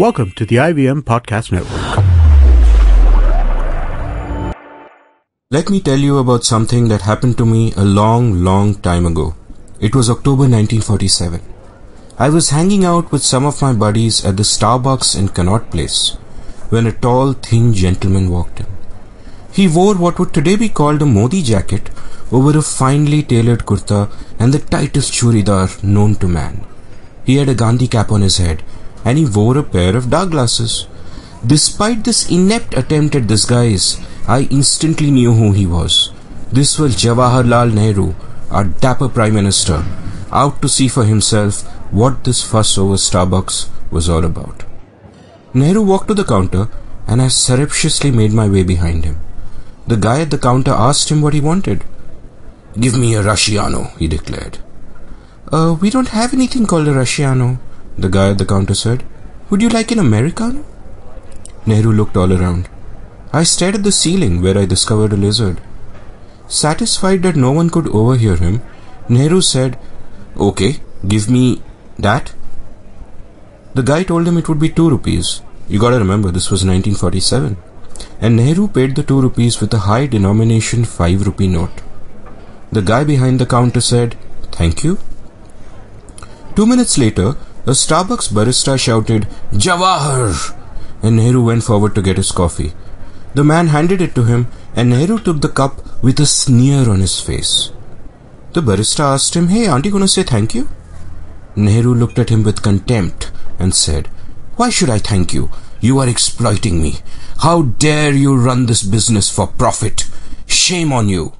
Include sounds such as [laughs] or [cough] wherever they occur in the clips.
Welcome to the IVM Podcast Network. Let me tell you about something that happened to me a long, long time ago. It was October 1947. I was hanging out with some of my buddies at the Starbucks in Connaught Place when a tall, thin gentleman walked in. He wore what would today be called a Modi jacket over a finely tailored kurta and the tightest churidar known to man. He had a Gandhi cap on his head and he wore a pair of dark glasses. Despite this inept attempt at disguise, I instantly knew who he was. This was Jawaharlal Nehru, our dapper Prime Minister, out to see for himself what this fuss over Starbucks was all about. Nehru walked to the counter and I surreptitiously made my way behind him. The guy at the counter asked him what he wanted. Give me a Rusciano, he declared. Uh, we don't have anything called a Rusciano, the guy at the counter said. Would you like an Americano? Nehru looked all around. I stared at the ceiling where I discovered a lizard. Satisfied that no one could overhear him, Nehru said, Okay, give me that. The guy told him it would be two rupees. You gotta remember, this was 1947. And Nehru paid the two rupees with a high denomination five rupee note. The guy behind the counter said, Thank you. Two minutes later, a Starbucks barista shouted, Jawahar! And Nehru went forward to get his coffee. The man handed it to him, and Nehru took the cup with a sneer on his face. The barista asked him, Hey, aren't you going to say thank you? Nehru looked at him with contempt and said, Why should I thank you? You are exploiting me. How dare you run this business for profit? Shame on you.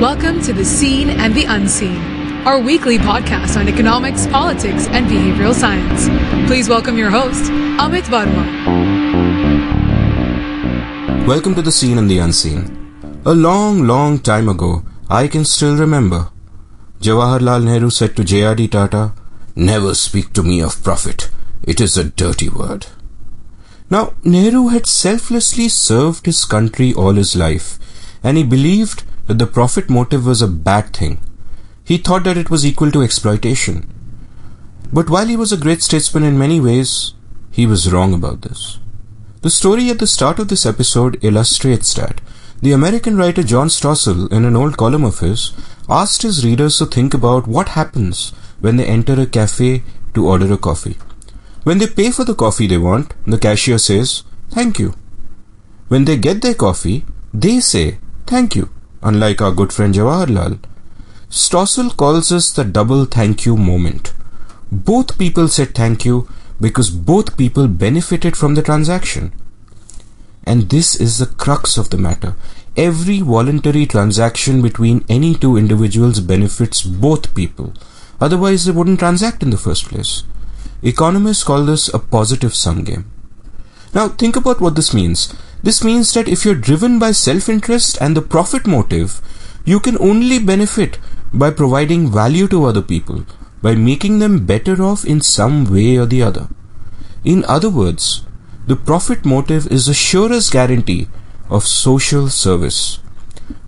Welcome to The Seen and the Unseen, our weekly podcast on economics, politics, and behavioral science. Please welcome your host, Amit Varma. Welcome to The Seen and the Unseen. A long, long time ago, I can still remember. Jawaharlal Nehru said to J.R.D. Tata, Never speak to me of profit. It is a dirty word. Now, Nehru had selflessly served his country all his life, and he believed that the profit motive was a bad thing. He thought that it was equal to exploitation. But while he was a great statesman in many ways, he was wrong about this. The story at the start of this episode illustrates that. The American writer John Stossel, in an old column of his, asked his readers to think about what happens when they enter a cafe to order a coffee. When they pay for the coffee they want, the cashier says, Thank you. When they get their coffee, they say, Thank you unlike our good friend Jawaharlal. Stossel calls this the double thank you moment. Both people said thank you because both people benefited from the transaction. And this is the crux of the matter. Every voluntary transaction between any two individuals benefits both people. Otherwise, they wouldn't transact in the first place. Economists call this a positive sum game. Now, think about what this means. This means that if you're driven by self-interest and the profit motive, you can only benefit by providing value to other people, by making them better off in some way or the other. In other words, the profit motive is the surest guarantee of social service.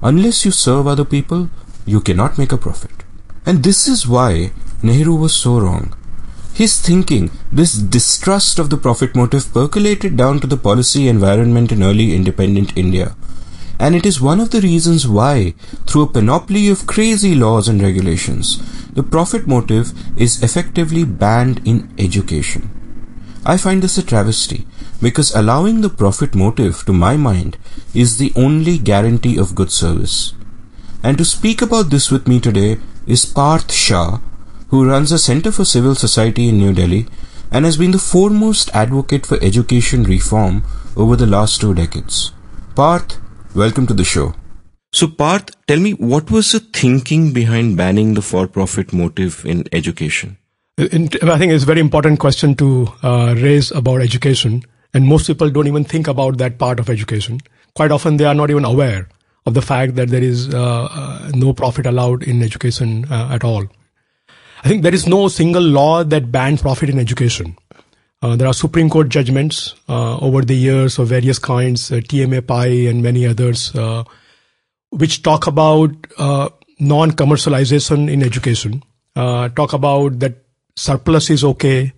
Unless you serve other people, you cannot make a profit. And this is why Nehru was so wrong. His thinking, this distrust of the profit motive percolated down to the policy environment in early independent India. And it is one of the reasons why, through a panoply of crazy laws and regulations, the profit motive is effectively banned in education. I find this a travesty because allowing the profit motive, to my mind, is the only guarantee of good service. And to speak about this with me today is Parth Shah, who runs a Center for Civil Society in New Delhi and has been the foremost advocate for education reform over the last two decades. Parth, welcome to the show. So, Parth, tell me what was the thinking behind banning the for profit motive in education? I think it's a very important question to uh, raise about education. And most people don't even think about that part of education. Quite often, they are not even aware of the fact that there is uh, uh, no profit allowed in education uh, at all. I think there is no single law that bans profit in education. Uh, there are Supreme Court judgments uh, over the years of various kinds, uh, TMA Pai and many others, which talk about non-commercialization in education. Talk about that surplus is okay,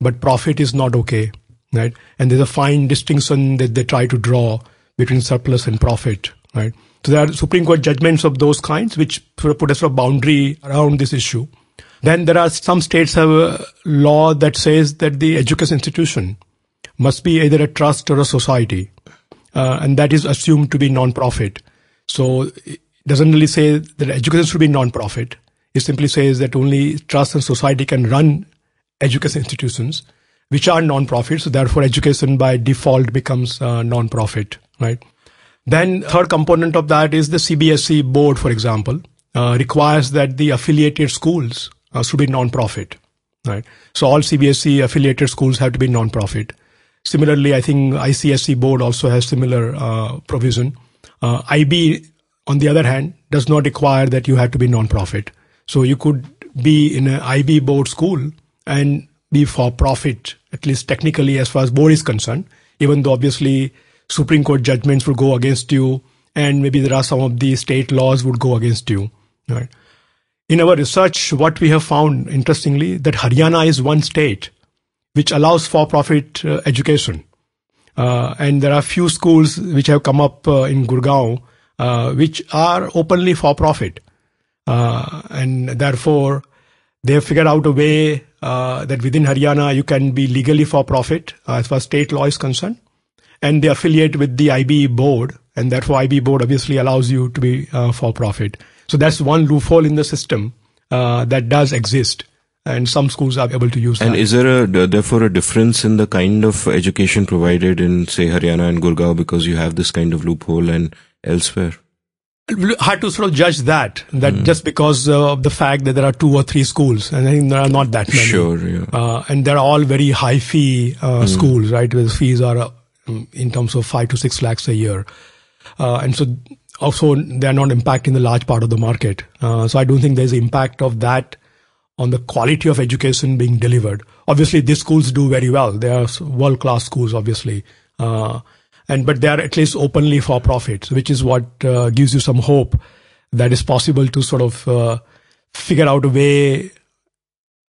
but profit is not okay, right? And there's a fine distinction that they try to draw between surplus and profit, right? So there are Supreme Court judgments of those kinds which sort of put a sort of boundary around this issue. Then there are some states have a law that says that the education institution must be either a trust or a society, uh, and that is assumed to be non-profit. So it doesn't really say that education should be non-profit. It simply says that only trust and society can run education institutions, which are non-profit. So therefore, education by default becomes uh, non-profit, right? Then third component of that is the CBSE board, for example, uh, requires that the affiliated schools uh, should be non-profit, right? So all CBSE affiliated schools have to be non-profit. Similarly, I think ICSE board also has similar uh, provision. Uh, IB, on the other hand, does not require that you have to be non-profit. So you could be in an IB board school and be for profit, at least technically as far as board is concerned, even though obviously Supreme Court judgments would go against you and maybe there are some of the state laws would go against you, right? In our research, what we have found, interestingly, that Haryana is one state which allows for-profit uh, education. Uh, and there are few schools which have come up uh, in Gurgaon, uh, which are openly for-profit. Uh, and therefore, they have figured out a way uh, that within Haryana, you can be legally for-profit as far as state law is concerned. And they affiliate with the IB board. And therefore, IB board obviously allows you to be for-profit. So that's one loophole in the system uh, that does exist. And some schools are able to use that. and that. is there a therefore a difference in the kind of education provided in say Haryana and Gurgaon because you have this kind of loophole and elsewhere? Hard to sort of judge that, that Hmm. just because uh, of the fact that there are two or three schools, and I think there are not that many. Sure, yeah. Uh, and they're all very high fee uh, Hmm. schools, right? Where the fees are uh, in terms of five to six lakhs a year. Uh, and so also they're not impacting the large part of the market. Uh, so I don't think there's impact of that on the quality of education being delivered. Obviously, these schools do very well. They are world class schools, obviously. Uh, and but they are at least openly for profit, which is what uh, gives you some hope that it's possible to sort of uh, figure out a way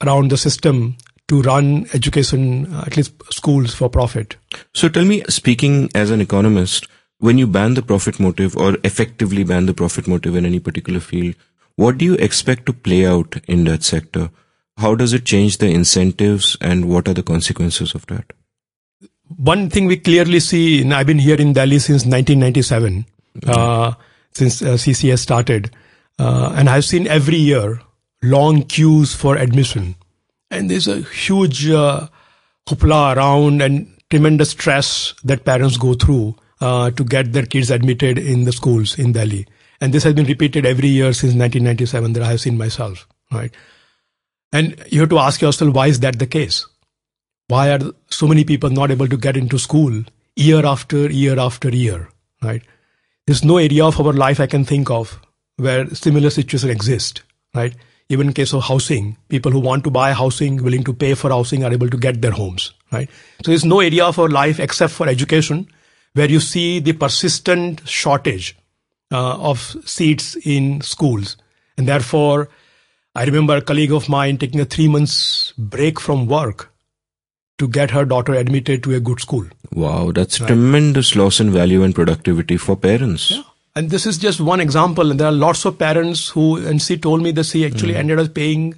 around the system to run education, uh, at least schools for profit. So tell me, speaking as an economist, when you ban the profit motive or effectively ban the profit motive in any particular field, what do you expect to play out in that sector? How does it change the incentives and what are the consequences of that? One thing we clearly see, and I've been here in Delhi since 1997, uh, since uh, CCS started, uh, and I've seen every year long queues for admission. And there's a huge uh, hoopla around and tremendous stress that parents go through uh, to get their kids admitted in the schools in Delhi. And this has been repeated every year since 1997 that I have seen myself, right? And you have to ask yourself, why is that the case? Why are so many people not able to get into school year after year after year, right? There's no area of our life I can think of where similar situation exists, right? Even in case of housing, people who want to buy housing, willing to pay for housing are able to get their homes, right? So there's no area of our life except for education where you see the persistent shortage uh, of seats in schools. And therefore, I remember a colleague of mine taking a three months break from work to get her daughter admitted to a good school. Wow, that's a tremendous loss in value and productivity for parents. Yeah. And this is just one example. And there are lots of parents who, and she told me that she actually ended up paying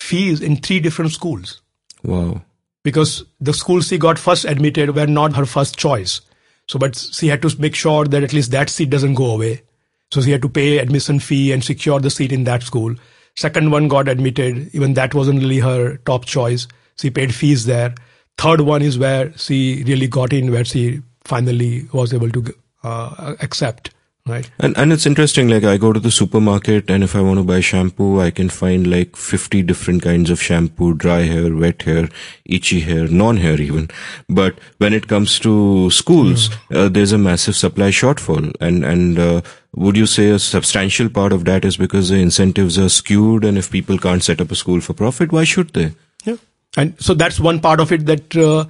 fees in three different schools Wow. because the schools she got first admitted were not her first choice. So, but she had to make sure that at least that seat doesn't go away. So she had to pay admission fee and secure the seat in that school. Second one got admitted. Even that wasn't really her top choice. She paid fees there. Third one is where she really got in, where she finally was able to uh, accept. Right. And and it's interesting, like I go to the supermarket and if I want to buy shampoo, I can find like 50 different kinds of shampoo, dry hair, wet hair, itchy hair, non-hair even. But when it comes to schools, uh, there's a massive supply shortfall. And, and, uh, would you say a substantial part of that is because the incentives are skewed and if people can't set up a school for profit, why should they? Yeah. And so that's one part of it that uh,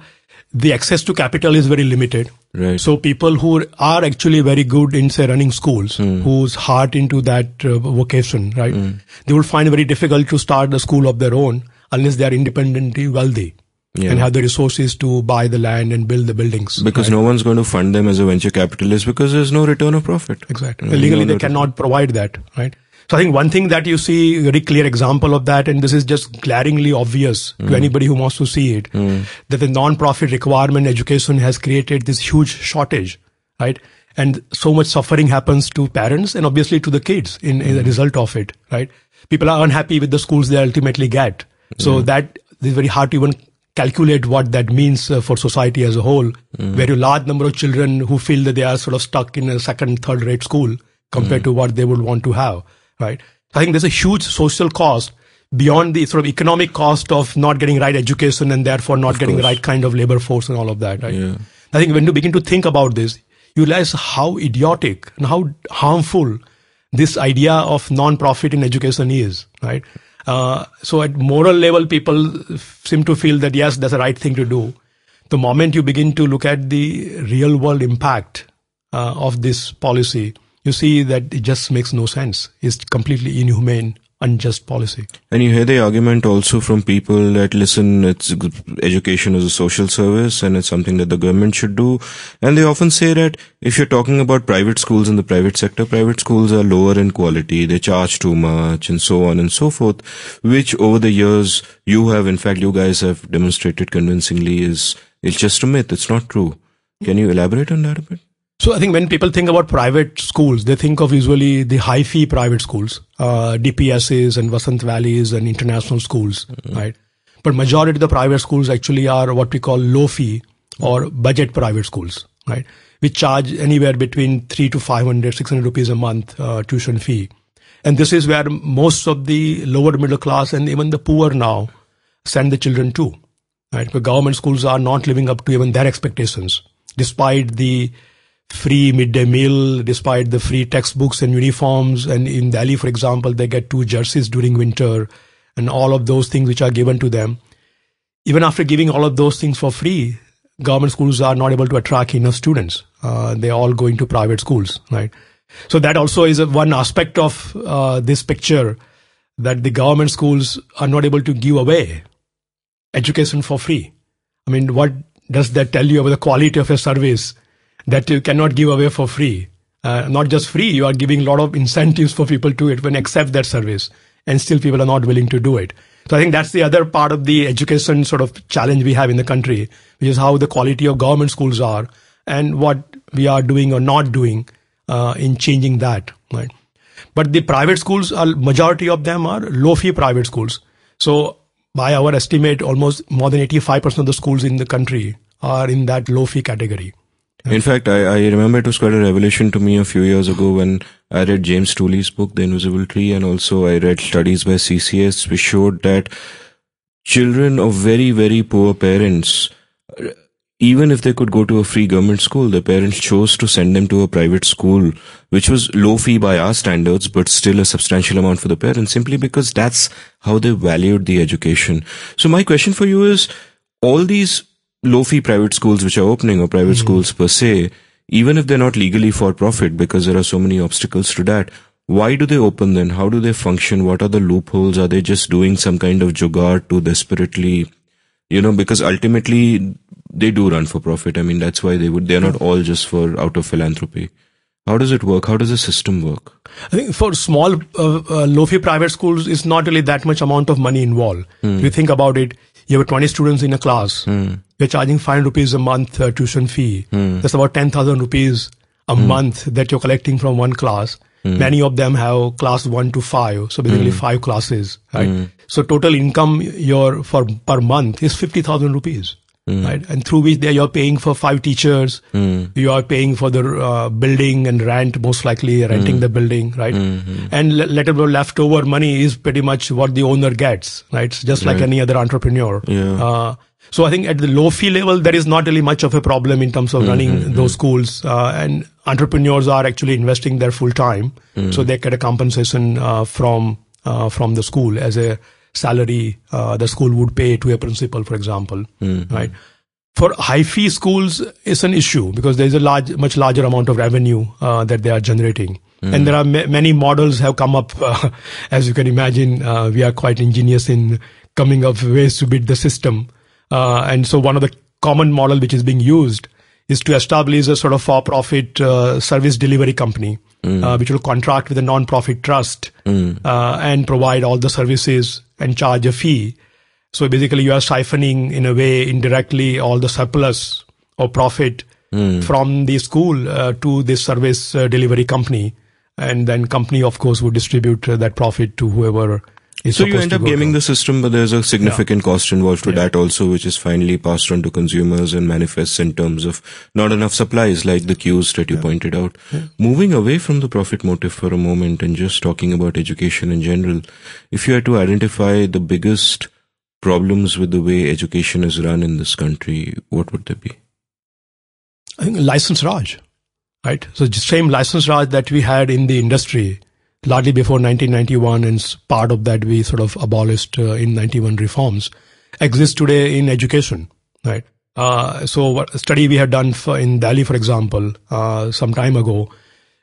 the access to capital is very limited. Right. So people who are actually very good in say running schools, whose heart into that uh, vocation, right? They will find it very difficult to start a school of their own unless they are independently wealthy Yeah. and have the resources to buy the land and build the buildings. Because right? no one's going to fund them as a venture capitalist because there's no return of profit. Exactly. No, Legally, no, they no, cannot provide that, right? So I think one thing that you see, a very clear example of that, and this is just glaringly obvious Mm. to anybody who wants to see it, that the non-profit requirement education has created this huge shortage, right? And so much suffering happens to parents and obviously to the kids in, in the Mm. result of it, right? People are unhappy with the schools they ultimately get. So that is very hard to even calculate what that means uh, for society as a whole, where a large number of children who feel that they are sort of stuck in a second, third rate school compared to what they would want to have, right? I think there's a huge social cost beyond the sort of economic cost of not getting right education and therefore not getting the right kind of labor force and all of that, right? Yeah. I think when you begin to think about this, you realize how idiotic and how harmful this idea of non-profit in education is, right? Uh, so at moral level, people seem to feel that yes, that's the right thing to do. The moment you begin to look at the real world impact uh, of this policy, you see that it just makes no sense. It's completely inhumane, unjust policy. And you hear the argument also from people that listen, it's education is a social service and it's something that the government should do. And they often say that if you're talking about private schools in the private sector, private schools are lower in quality, they charge too much and so on and so forth, which over the years you have, in fact, you guys have demonstrated convincingly is, it's just a myth. It's not true. Can you elaborate on that a bit? So I think when people think about private schools, they think of usually the high fee private schools, uh, DPSs and Vasant Valleys and international schools, right? But majority of the private schools actually are what we call low fee or budget private schools, right? Which charge anywhere between three to 500, 600 rupees a month uh, tuition fee. And this is where most of the lower middle class and even the poor now send the children to, right? Because government schools are not living up to even their expectations, despite the free midday meal, despite the free textbooks and uniforms. And in Delhi, for example, they get two jerseys during winter and all of those things which are given to them. Even after giving all of those things for free, government schools are not able to attract enough students. Uh, they're all going to private schools, right? So that also is a, one aspect of uh, this picture that the government schools are not able to give away education for free. I mean, what does that tell you about the quality of a service that you cannot give away for free? Uh, not just free, you are giving a lot of incentives for people to even accept that service, and still people are not willing to do it. So I think that's the other part of the education sort of challenge we have in the country, which is how the quality of government schools are and what we are doing or not doing uh, in changing that. Right. But the private schools, are majority of them are low fee private schools. So by our estimate, almost more than 85% of the schools in the country are in that low fee category. In fact, I, I remember it was quite a revelation to me a few years ago when I read James Tooley's book, The Invisible Tree, and also I read studies by CCS which showed that children of very, very poor parents, even if they could go to a free government school, their parents chose to send them to a private school, which was low fee by our standards, but still a substantial amount for the parents, simply because that's how they valued the education. So my question for you is, all these low fee private schools which are opening or private schools per se, even if they're not legally for profit because there are so many obstacles to that, why do they open then? How do they function? What are the loopholes? Are they just doing some kind of jugaad to desperately, you know, because ultimately they do run for profit. I mean, that's why they would, they're not all just for out of philanthropy. How does it work? How does the system work? I think for small, uh, uh, low fee private schools, it's not really that much amount of money involved. If you think about it, you have 20 students in a class. You're charging 5 rupees a month uh, tuition fee. Hmm. That's about 10,000 rupees a hmm. month that you're collecting from one class. Hmm. Many of them have class 1 to 5. So basically five classes, right? So total income your for per month is 50,000 rupees. Right, and through which they you're paying for five teachers, you are paying for the uh, building and rent, most likely renting the building, right? And le- little leftover money is pretty much what the owner gets, right? It's just like any other entrepreneur. Yeah. Uh, so I think at the low fee level, there is not really much of a problem in terms of running those schools. Uh, and entrepreneurs are actually investing their full time, so they get a compensation uh, from uh, from the school as a salary uh, the school would pay to a principal, for example, right? For high fee schools, it's an issue because there's a large, much larger amount of revenue uh, that they are generating. And there are ma- many models have come up. [laughs] Uh, as you can imagine, uh, we are quite ingenious in coming up with ways to beat the system. Uh, and so one of the common model which is being used is to establish a sort of for-profit uh, service delivery company, uh, which will contract with a non-profit trust uh, and provide all the services and charge a fee. So basically, you are siphoning in a way indirectly all the surplus or profit from the school uh, to this service uh, delivery company, and then company, of course, would distribute uh, that profit to whoever is So you end up gaming the system, but there's a significant cost involved to that also, which is finally passed on to consumers and manifests in terms of not enough supplies, like the queues that you pointed out. Moving away from the profit motive for a moment and just talking about education in general, if you had to identify the biggest problems with the way education is run in this country, what would they be? I think license Raj, right? So the same license Raj that we had in the industry largely before 1991 and part of that we sort of abolished uh, in 91 reforms exists today in education, right? Uh, so what a study we had done for, in Delhi, for example, uh, some time ago,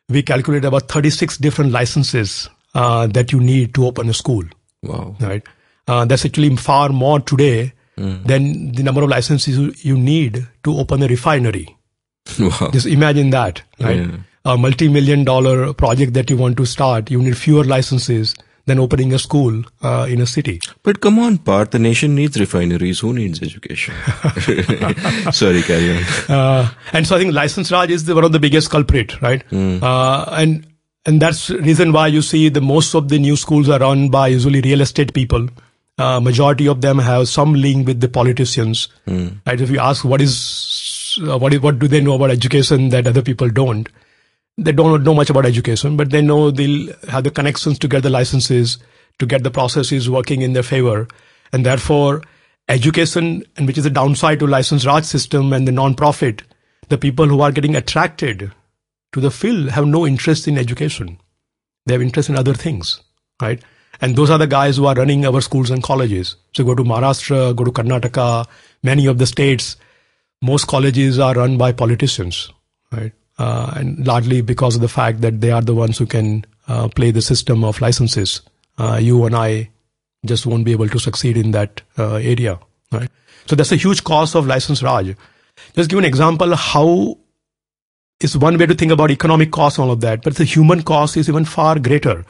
we calculated about 36 different licenses uh, that you need to open a school Wow. right? Uh, that's actually far more today than the number of licenses you, you need to open a refinery. [laughs] wow. Just imagine that, right? Yeah. A multi-million dollar project that you want to start, you need fewer licenses than opening a school uh, in a city. But come on, Parth, the nation needs refineries. Who needs education? [laughs] [laughs] Sorry, carry on. Uh, and so I think license Raj is the, one of the biggest culprit, right? Uh, and and that's the reason why you see the most of the new schools are run by usually real estate people. Uh, majority of them have some link with the politicians. Right? If you ask what is uh, what is what do they know about education that other people don't, they don't know much about education, but they know they'll have the connections to get the licenses, to get the processes working in their favor. And therefore, education, and which is the downside to license Raj system and the non-profit, the people who are getting attracted to the field have no interest in education. They have interest in other things, right? And those are the guys who are running our schools and colleges. So go to Maharashtra, go to Karnataka, many of the states, most colleges are run by politicians, right? Uh, and largely because of the fact that they are the ones who can uh, play the system of licenses. Uh, you and I just won't be able to succeed in that uh, area, right? So that's a huge cost of license Raj. Just give an example how is one way to think about economic cost and all of that, but the human cost is even far greater.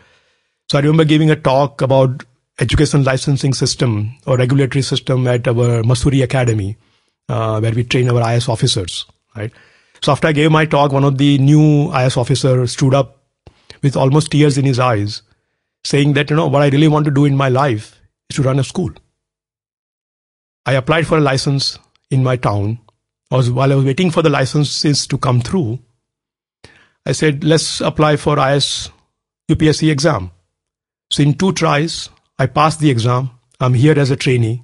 So I remember giving a talk about education licensing system or regulatory system at our Mussoorie Academy, uh, where we train our IAS officers, right? So after I gave my talk, one of the new IAS officers stood up with almost tears in his eyes, saying that, you know, what I really want to do in my life is to run a school. I applied for a license in my town. I was, while I was waiting for the licenses to come through, I said, let's apply for IAS UPSC exam. So in two tries, I passed the exam. I'm here as a trainee.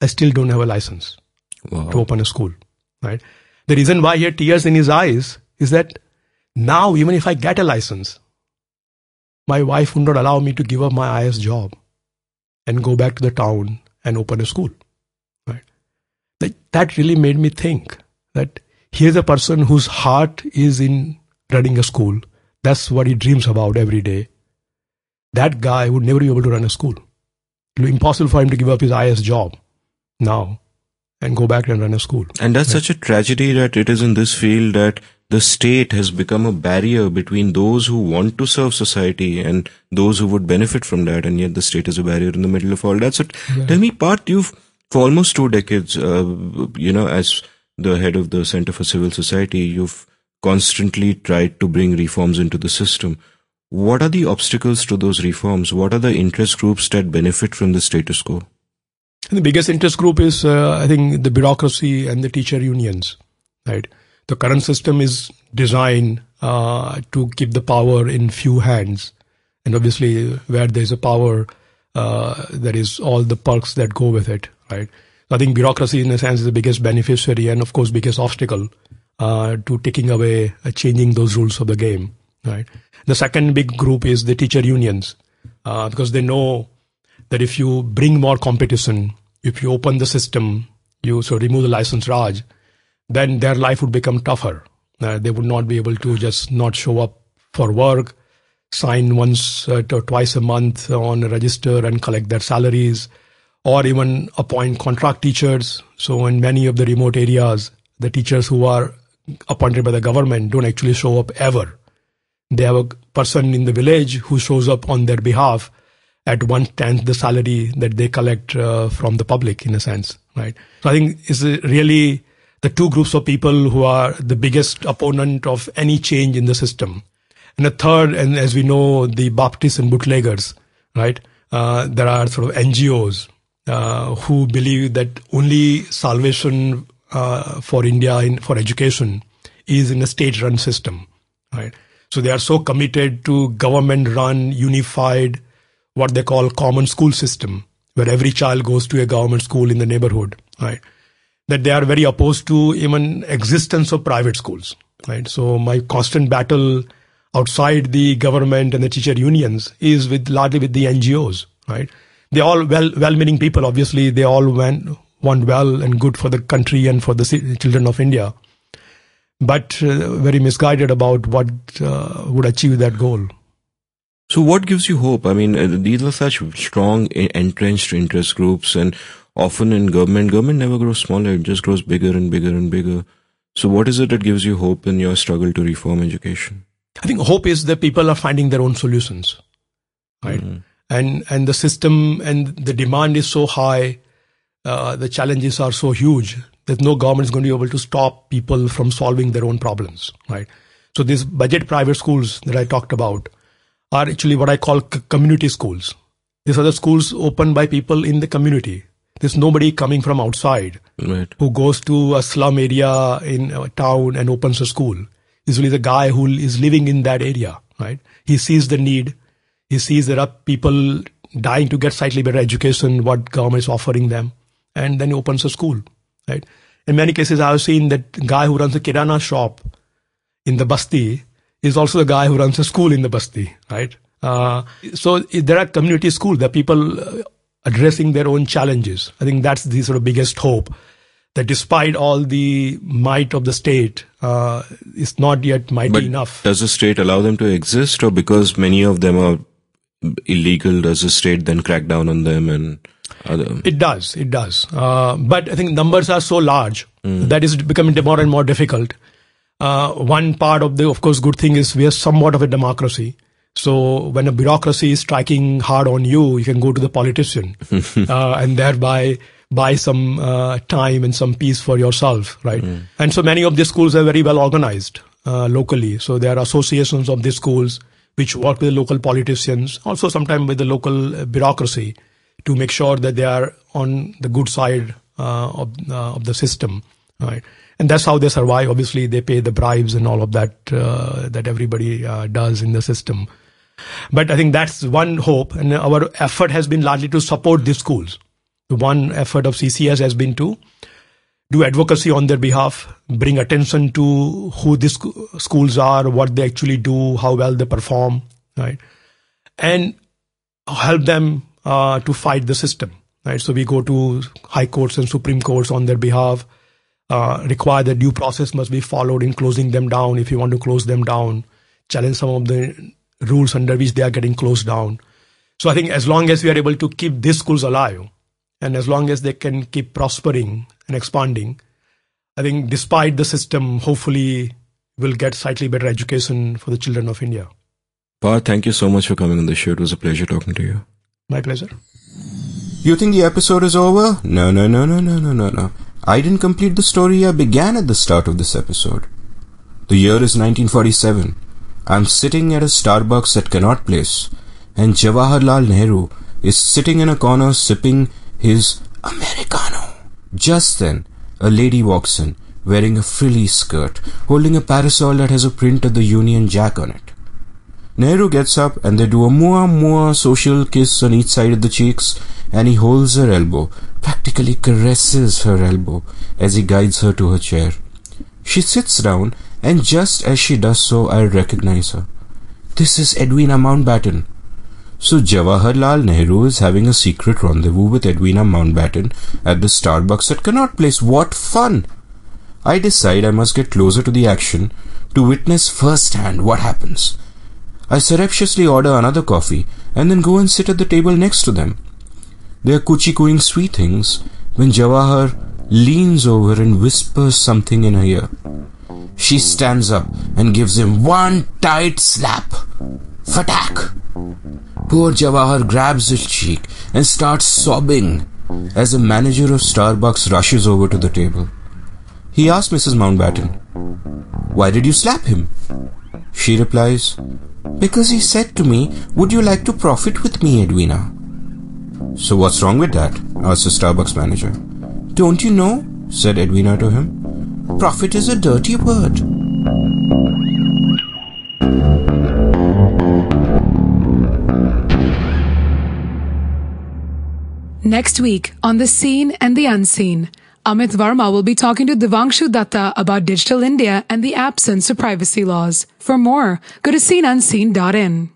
I still don't have a license Wow. to open a school, right? The reason why he had tears in his eyes is that now, even if I get a license, my wife would not allow me to give up my IAS job and go back to the town and open a school, right? That, really made me think that here's a person whose heart is in running a school. That's what he dreams about every day. That guy would never be able to run a school. It would be impossible for him to give up his IAS job now and go back and run a school. And that's such a tragedy that it is in this field that the state has become a barrier between those who want to serve society and those who would benefit from that, and yet the state is a barrier in the middle of all that. So, tell me, Parth, you've for almost two decades, uh, you know, as the head of the Center for Civil Society, you've constantly tried to bring reforms into the system. What are the obstacles to those reforms? What are the interest groups that benefit from the status quo? And the biggest interest group is, uh, I think, the bureaucracy and the teacher unions, right? The current system is designed uh, to keep the power in few hands. And obviously, where there's a power, uh, there is all the perks that go with it, right? I think bureaucracy, in a sense, is the biggest beneficiary and, of course, biggest obstacle uh, to taking away, uh, changing those rules of the game, right? The second big group is the teacher unions, uh, because they know that if you bring more competition, if you open the system, you so remove the license Raj, then their life would become tougher. Uh, they would not be able to just not show up for work, sign once uh, or twice a month on a register and collect their salaries, or even appoint contract teachers. So in many of the remote areas, the teachers who are appointed by the government don't actually show up ever. They have a person in the village who shows up on their behalf at one tenth the salary that they collect uh, from the public, in a sense, right? So I think it's really the two groups of people who are the biggest opponent of any change in the system. And the third, and as we know, the Baptists and bootleggers, right? Uh, there are sort of NGOs uh, who believe that only salvation uh, for India in, for education is in a state-run system, right? So they are so committed to government-run, unified, what they call common school system, where every child goes to a government school in the neighborhood, right? That they are very opposed to even existence of private schools, right? So my constant battle outside the government and the teacher unions is with largely with the NGOs, right? They all well well-meaning people. Obviously, they all want want well and good for the country and for the children of India, but uh, very misguided about what uh, would achieve that goal. So, what gives you hope? I mean, uh, these are such strong entrenched interest groups, and often in government, government never grows smaller; it just grows bigger and bigger and bigger. So, what is it that gives you hope in your struggle to reform education? I think hope is that people are finding their own solutions, right? Mm. And and the system and the demand is so high, uh, the challenges are so huge that no government is going to be able to stop people from solving their own problems, right? So these budget private schools that I talked about are actually what I call community schools. These are the schools opened by people in the community. There's nobody coming from outside right. who goes to a slum area in a town and opens a school usually the guy who is living in that area, right? He sees the need. He sees there are people dying to get slightly better education, what government is offering them, and then he opens a school, right? In many cases, I have seen that guy who runs a kirana shop in the basti is also the guy who runs a school in the basti, right? Uh, so there are community schools, there are people uh, addressing their own challenges. I think that's the sort of biggest hope that despite all the might of the state, uh, it's not yet mighty but enough. Does the state allow them to exist, or because many of them are illegal, does the state then crack down on them and? Other? It does, it does. Uh, but I think numbers are so large mm. that is becoming more and more difficult. Uh, one part of the, of course, good thing is we are somewhat of a democracy. So when a bureaucracy is striking hard on you, you can go to the politician, [laughs] uh, and thereby buy some uh, time and some peace for yourself, right? Mm. And so many of these schools are very well organized uh, locally. So there are associations of these schools which work with the local politicians, also sometimes with the local uh, bureaucracy to make sure that they are on the good side uh, of, uh, of the system, right? And that's how they survive. Obviously, they pay the bribes and all of that uh, that everybody does in the system. But I think that's one hope, and our effort has been largely to support these schools The one effort of CCS has been to do advocacy on their behalf, bring attention to who these schools are, what they actually do, how well they perform, right? And help them uh, to fight the system, right? So we go to high courts and supreme courts on their behalf, uh, require that due process must be followed in closing them down if you want to close them down, challenge some of the rules under which they are getting closed down. So I think as long as we are able to keep these schools alive, and as long as they can keep prospering and expanding, I think despite the system, hopefully we'll get slightly better education for the children of India. Parth, thank you so much for coming on the show. It was a pleasure talking to you. My pleasure. You think the episode is over? No, no, no, no, no, no, no, no. I didn't complete the story I began at the start of this episode. The year is 1947. I'm sitting at a Starbucks at Connaught Place, and Jawaharlal Nehru is sitting in a corner sipping his Americano. Just then, a lady walks in, wearing a frilly skirt, holding a parasol that has a print of the Union Jack on it. Nehru gets up and they do a mua mua social kiss on each side of the cheeks, and he holds her elbow, practically caresses her elbow as he guides her to her chair. She sits down, and just as she does so, I recognize her. This is Edwina Mountbatten, so Jawaharlal Nehru is having a secret rendezvous with Edwina Mountbatten at the Starbucks at Connaught Place. What fun! I decide I must get closer to the action to witness firsthand what happens. I surreptitiously order another coffee and then go and sit at the table next to them. They are coochie-cooing sweet things when Jawahar leans over and whispers something in her ear. She stands up and gives him one tight slap. Fatak! Poor Jawahar grabs his cheek and starts sobbing as the manager of Starbucks rushes over to the table. He asks Mrs. Mountbatten, Why did you slap him? She replies, Because he said to me, Would you like to profit with me, Edwina? So what's wrong with that? asked the Starbucks manager. Don't you know? said Edwina to him. Profit is a dirty word. Next week on The Seen and the Unseen, Amit Varma will be talking to Devanshu Datta about Digital India and the absence of privacy laws. For more, go to seenunseen.in.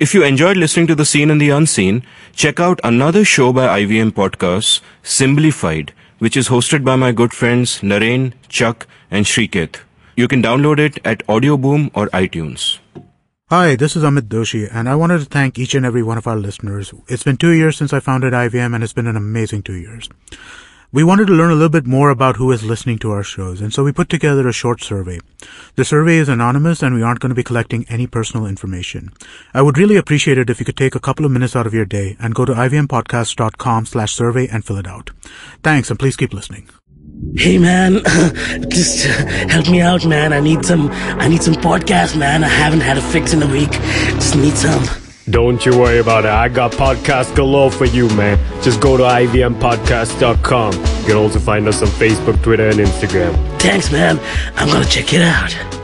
If you enjoyed listening to The Seen and the Unseen, check out another show by IVM Podcasts, Simplified, which is hosted by my good friends Naren, Chuck, and Shriketh. You can download it at Audioboom or iTunes. Hi, this is Amit Doshi, and I wanted to thank each and every one of our listeners. It's been two years since I founded IVM, and it's been an amazing two years. We wanted to learn a little bit more about who is listening to our shows, and so we put together a short survey. The survey is anonymous, and we aren't going to be collecting any personal information. I would really appreciate it if you could take a couple of minutes out of your day and go to ivmpodcast.com slash survey and fill it out. Thanks, and please keep listening. Hey man, [laughs] just help me out, man. I need some. I need some podcast, man. I haven't had a fix in a week. Just need some. Don't you worry about it. I got podcast galore for you, man. Just go to ivmpodcast.com. You can also find us on Facebook, Twitter, and Instagram. Thanks, man. I'm gonna check it out.